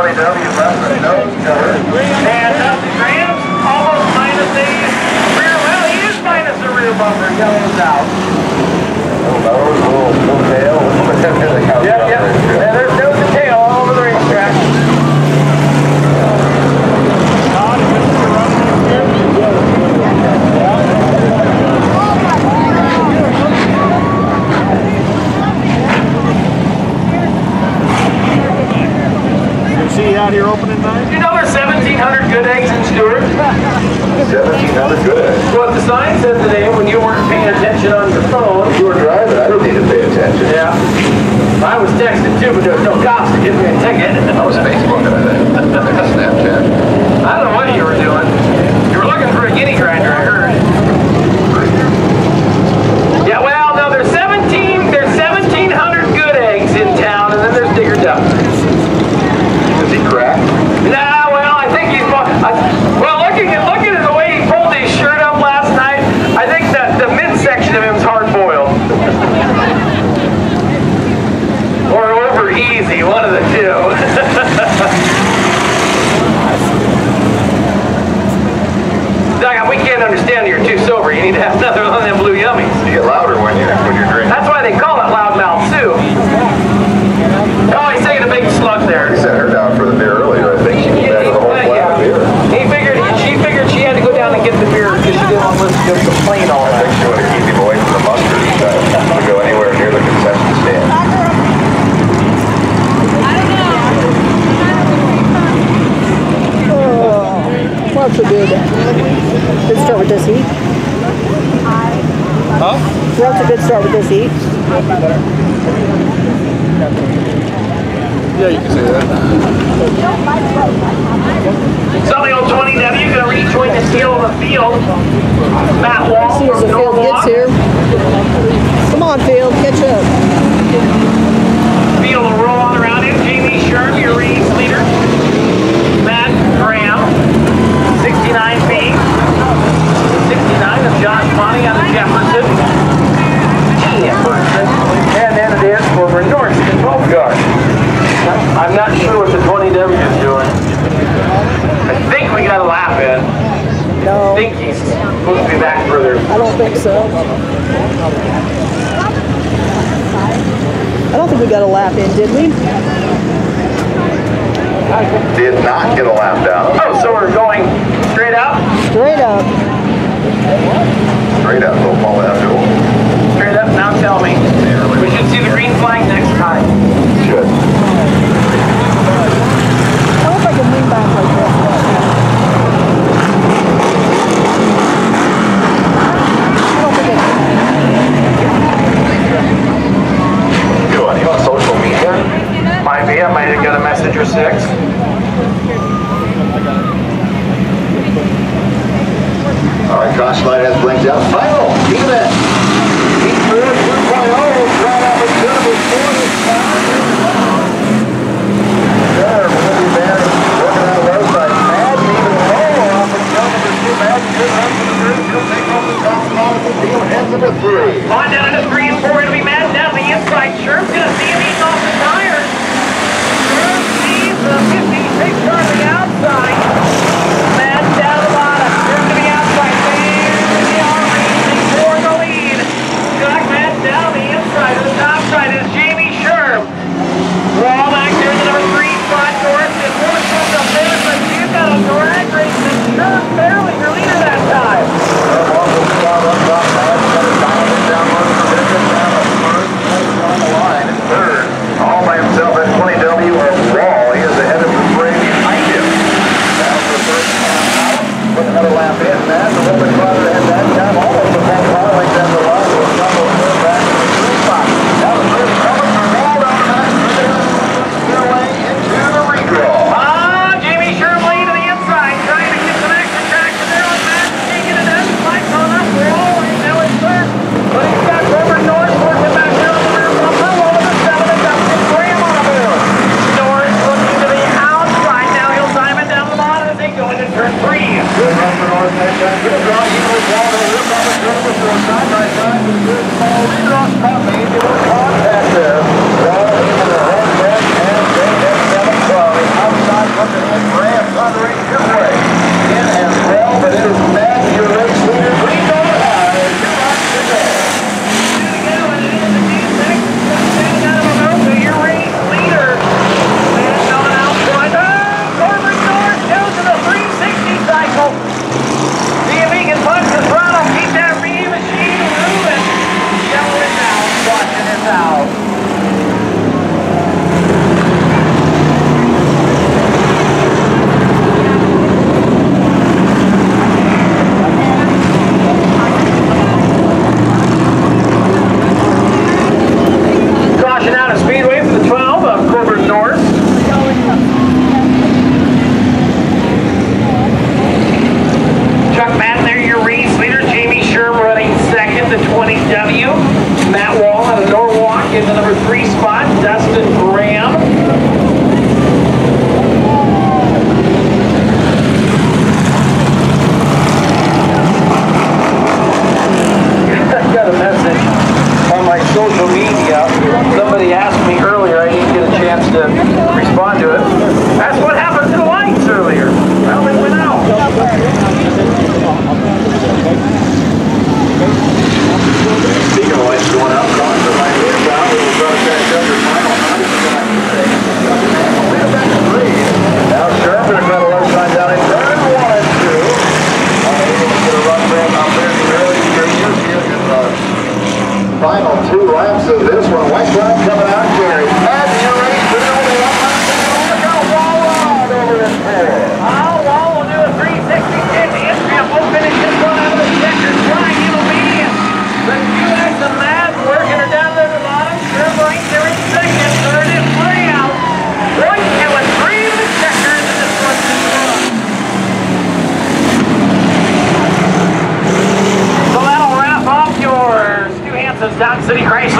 And Dustin Graham, almost minus a rear, well, he is minus a rear bumper, yellow's out. Yep, yep, and there's nose and tail all over the racetrack. See you out here opening night? You know there's 1,700 good eggs in Stewart? Seventeen hundred good eggs. What the sign said today when you weren't paying attention on your phone. You were driving, I didn't need to pay attention. Yeah. I was texting too, but there was no cops to give me a ticket. I was Facebooking, I think. Snapchat. I don't know what you were doing. You were looking for a guinea grinder, I heard. Yeah, well, no, there's 17, there's 1,700 good eggs in town, and then there's Digger Duck. Is he cracked? Nah, well, I think he's, I, well, looking at, looking at the way he pulled his shirt up last night, I think that the midsection of him's hard boiled. or over easy, one of the two. Doug, we can't understand you're too sober. You need to have another one of them blue yummies. You get louder when you when you're drinking. That's why they call it loudmouth Sue. Oh, he's taking a big slug there. He sent her down for the beer earlier. I think she came back with a whole flat of beer. He figured, she figured she had to go down and get the beer because she didn't want to listen to him complain all I night. think she wanted to keep him away from the mustard uh, to go anywhere near the concession stand. What's a good? Good start with this heat. Huh? What's a good start with this heat? Yeah, you can say that. Something on 20W going to rejoin the heel of the field. Matt Wall See as the field gets here. Come on, field, catch up. Field will roll on around him. Jamie Sherm, your race leader. Matt Graham, 69 feet. 69 of Josh Monty out of Jefferson. Jefferson. And then it is for Norton Bogart. I'm not sure what the 20W is doing. I think we got a lap in. I No, think he's supposed to be back further. I don't think so. I don't think we got a lap in, did we? Did not get a lap down. Oh, so we're going straight up? Straight up. Straight out, little ball out duel. Straight up, now tell me. We should see the green flag next time. Should. I hope I can lean back like this. I don't think I You on, you on social media? Might be, I might have got a message or six. Light has blinked out. Final, City Chrysler.